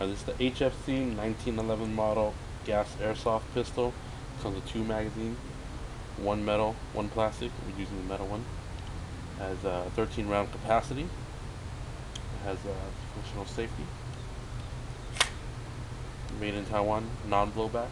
Right, this is the HFC 1911 model gas airsoft pistol. Comes with two magazines, one metal, one plastic. We're using the metal one. Has a 13 round capacity. It has a functional safety. Made in Taiwan, non blowback.